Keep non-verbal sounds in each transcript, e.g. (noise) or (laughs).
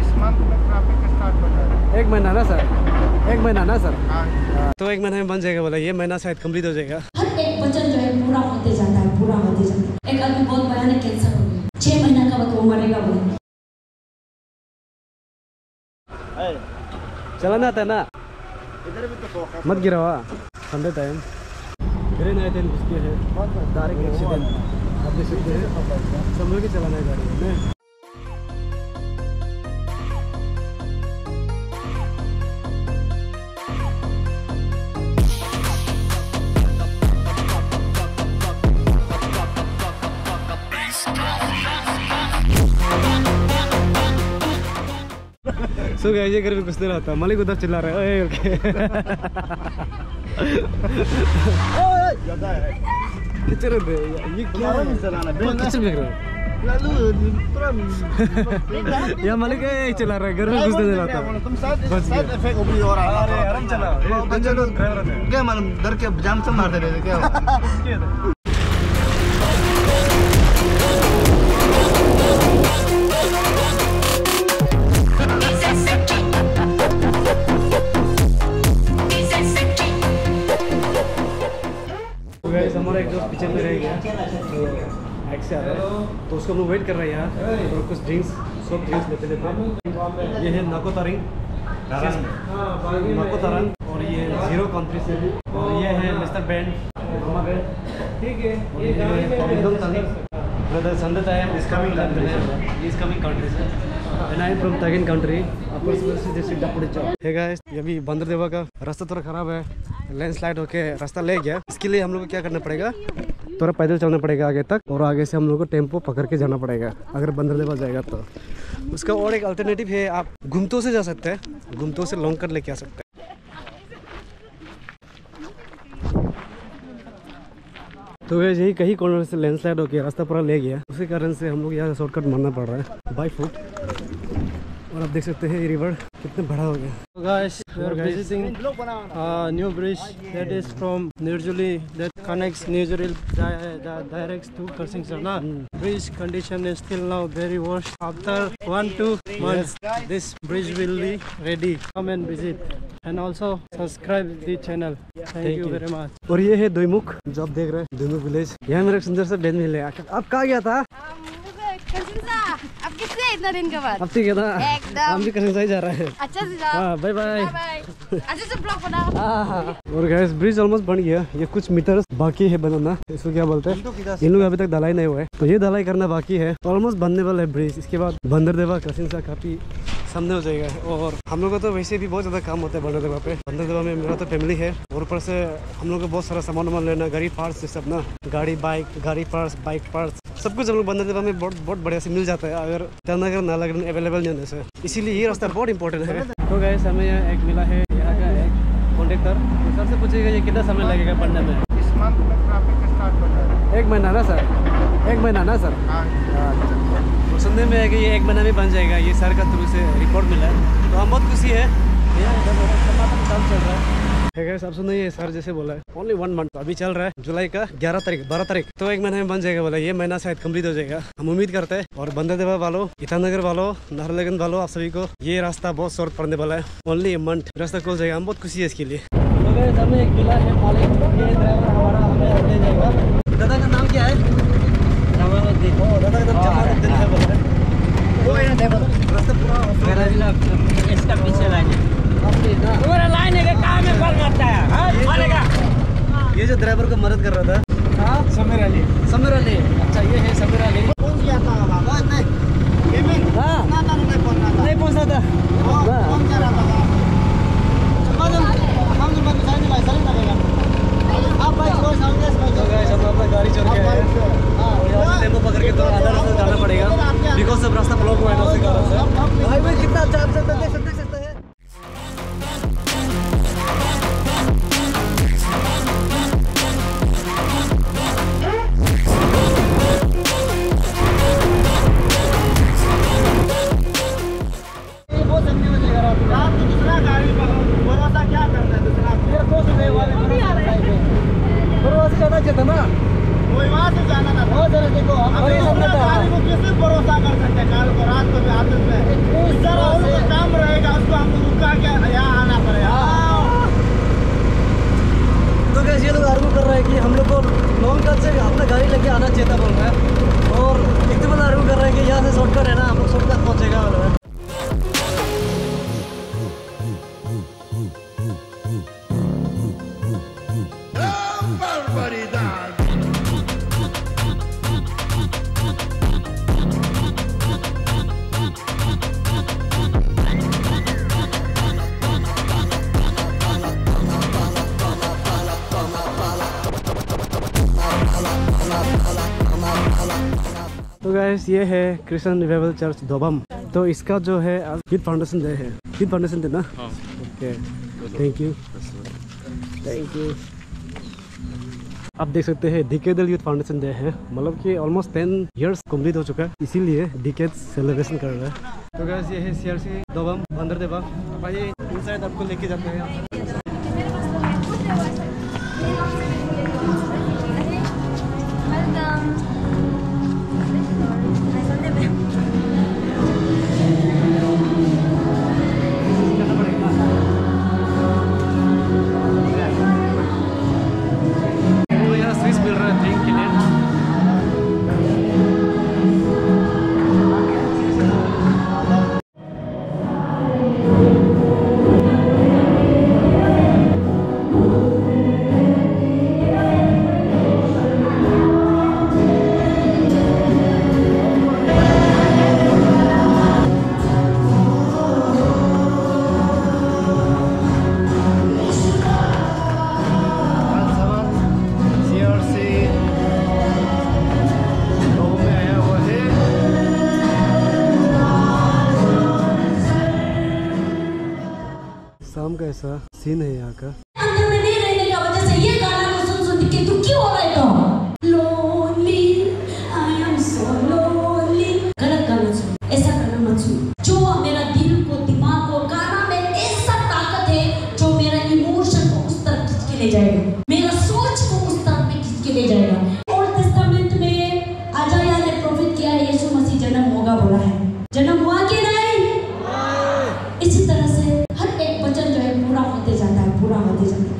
इस मंथ में traffic start हो जाएगा। एक महीना ना सर एक महीना ना सर हाँ। तो एक महीने में बन जाएगा बोला ये महीना शायद कंप्लीट हो जाएगा। हर एक वचन जो है पूरा होते जाता है पूरा होते जाता है। एक आदमी बहुत भयानक कैंसर हो गया। छह महीना का बाद वो मरेगा बोले। चलाना था ना? इधर भी तो फोकस मत गिरावा। संडे टाइम गिरे नए दिन घुसते है। डायरेक्ट एक्सीडेंट देख सकते हैं। संभल के चलाना है गाड़ी। में सो गाइस ये घर में कुछ नहीं रहता मालिक उधर चिल्ला रहा है "ओए" करके है में ये क्या है? चलाना किचन में रहा है या मालिक ये चिल्ला रहा है घर में कुछ नहीं रहता तुम साथ साथ। इफ़ेक्ट उबली हो रहा है। अरे, आराम। ये बंदे लोग ड्राइवर हैं। क्या मालूम डर के जाम से मारते रहते क्या (laughs) तो। गाइस हमारा एक दोस्त पीछे में रह गया तो बाइक से आ रहा है। तो उसको हम लोग वेट कर रहे हैं यहाँ और कुछ ड्रिंक्स सब ड्रिंक्स लेते लेते। ये है नाको तारिंग नाको तारंग और ये ज़ीरो कंट्री से। और ये है मिस्टर बैंड ठीक है ये brother संदत I am is coming is coming country से अभी बंदर देवा का रास्ता थोड़ा खराब है। लैंडस्लाइड होके रास्ता ले गया। इसके लिए हम लोग को क्या करना पड़ेगा? थोड़ा पैदल चलना पड़ेगा आगे तक और आगे से हम लोग को टेंपो पकड़ के जाना पड़ेगा, अगर बंदर देवा जाएगा तो। उसका और एक अल्टरनेटिव है, आप घुमतों से जा सकते हैं, घुमतों से लॉन्ग कर लेके आ सकते हैं। तो वैसे यही कहीं कॉर्नर से लैंड लैंडस्लाइड होके रास्ता पूरा ले गया। उसी कारण से हम लोग यहाँ शॉर्टकट मारना पड़ रहा है। बाई फुट और आप देख सकते हैं ये रिवर कितना बड़ा हो गया। New bridge that is from Nirjuli that connect न्यूजरी bridge condition is still now very worse after one two month this bridge will be ready come and visit And also subscribe the channel. Thank, Thank you, you. और ये है दोईमुख जो आप देख रहे हैं Doimukh village यहाँ मेरे सुंदर सा बैन मिल आप कहा गया था? हाँ, इतना दिन के बाद अब ठीक है ना? एकदम। हम भी कहीं सही जा रहे हैं? अच्छा से जाओ हाँ बाय बाय बाय अच्छे से ब्लॉग बनाओ. और गैस ब्रिज ऑलमोस्ट बन गया. ये कुछ मीटर बाकी है बनाना इसको क्या बोलते हैं? इन लोग अभी तक ढलाई नहीं हुआ है. तो ये ढलाई करना बाकी है. ऑलमोस्ट बनने वाला है ब्रिज इसके बाद बंदर देवा कृष्ण सा काफ़ी सामने हो जाएगा। और हम लोग को तो वैसे भी बहुत ज़्यादा काम होता है बंदर देवा पे। बंदर देवा में मेरा तो फैमिली है। और ऊपर से हम लोग को बहुत सारा सामान वामान लेना गाड़ी पार्ट्स ये सब ना। गाड़ी बाइक गाड़ी पार्ट्स बाइक पार्ट्स सब कुछ हम लोग बंदर देवा में बहुत बहुत बढ़िया से मिल जाता है। अगर तरनगर नालागढ़ अवेलेबल नहीं होने से। इसीलिए ये रास्ता बहुत इंपॉर्टेंट है। तो गैस हमें यहाँ एक मिला है। यहाँ का एक कॉन्ट्रेक्टर सर से पूछेगा ये कितना समय लगेगा पढ़ने में? इस मंथ में ट्रैफ़िक स्टार्ट हो। जाएगा एक महीना ना सर एक महीना ना सर हाँ। सुनने में है कि ये एक महीना में बन जाएगा, ये सर का थ्रू से रिपोर्ट मिला है। तो हम बहुत खुशी है। काम चल रहा है। सर जैसे बोला है। ओनली वन मंथ अभी चल रहा है, जुलाई का 11 तारीख 12 तारीख। तो एक महीने में बन जाएगा बोला, ये महीना शायद कंप्लीट हो जाएगा। हम उम्मीद करते हैं, और बंदर देवा वालों, ईटानगर वालों, नाहरलगन वालों, आप सभी को ये रास्ता बहुत शॉर्ट पड़ने वाला है। ओनली मंथ रास्ता खुल जाएगा। हम बहुत खुशी है इसके लिए। तो एक है ये ड्राइवर हमारा हमें ले जाएगा दादा का नाम क्या है जमालुद्दीन ओ दादा का नाम जमालुद्दीन है बोला वो यहाँ देखो रास्ता पूरा मेरा भी इसका पीछे लाइन है तुम्हारा लाइन है काम में कौन मारता है हाँ? मारेगा ये जो ड्राइवर को मदद कर रहा था हाँ समीर अली समीर ये है समीर अली कौन किया था बाबा नहीं हाँ। ना ना नहीं पहुँचना था। नहीं पहुँचा था। हाँ। कौन जा रहा था हम तो तो गाड़ी चल के आए हैं। और यहाँ से पकड़ के तो आधा रास्ता जाना पड़ेगा। बिकॉज़ सब रास्ता ब्लॉक हुआ है भाई भाई कितना सकते हैं ये लोग आर्गू कर रहे हैं कि हम लोग को लॉन्ग कट से अपना गाड़ी लेके आना चेता बोल रहा है। और एक तो आर्गू कर रहे हैं कि यहाँ से शॉर्टकट है ना, हम लोग शॉर्टकट पहुँचेगा। बोल रहे है गैस ये है क्रिश्चियन रिवाइवल चर्च दोबम तो इसका जो है हिट फाउंडेशन डे है. हिट फाउंडेशन डे ना? Okay thank you thank you आप देख सकते हैं डिकेडल यूथ फाउंडेशन डे है. मतलब कि ऑलमोस्ट टेन इयर्स कंप्लीट हो चुका है. इसीलिए डिकेड सेलिब्रेशन कर रहा है. तो गैस ये है सीआरसी दोबम अंदर देवा आइए इनसाइड आपको लेके जाते हैं. ऐसा सीन है यहाँ का। अंदर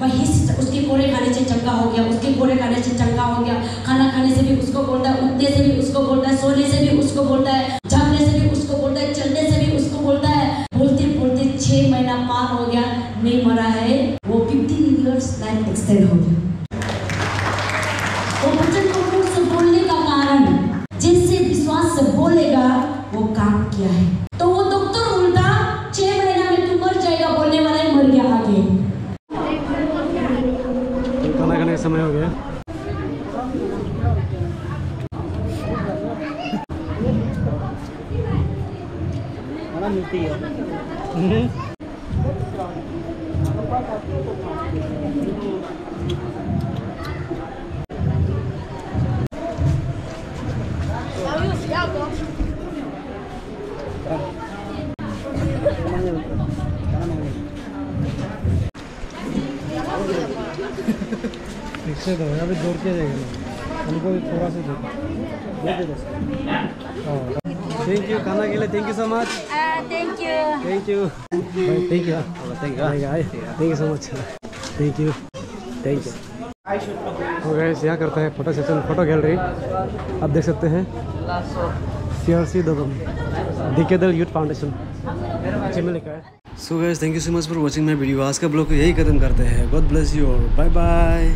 वही उसके कोरे खाने से चंगा हो गया, उसके कोरे खाने से चंगा हो गया। खाना खाने से भी उसको बोलता है, उठने से भी उसको बोलता है, सोने से भी उसको बोलता है, जागने से भी उसको बोलता है, चलने से भी उसको बोलता है। बोलते बोलते छह महीना पार हो गया, नहीं मरा है। वो फिफ्टीन ईयर्स लाइफ एक्सटेंड हो गया। को बोलने का कारण, जैसे विश्वास से बोलेगा, वो काम किया है तो वो डॉक्टर उल्टा छह महीना में तू मर जाएगा बोलने वाला ही मर गया आगे तो खाना खाने का समय हो गया खाना मिलती है। से दो अभी दौड़ के जाएगा हमको भी थोड़ा सा दो दे। दे थैंक यू खाना के लिए thank you so much thank you thank you thank you thank you thank you so much thank you thank you तो गैस यहाँ करता है फ़ोटो सेशन फ़ोटो गैलरी आप देख सकते हैं सी आर सी दबम डिकेदल यूथ फाउंडेशन अच्छे में लिखा है। So guys thank you so much for watching my video आज का ब्लॉग यही खत्म करते हैं। गॉड ब्लेस यू और बाय बाय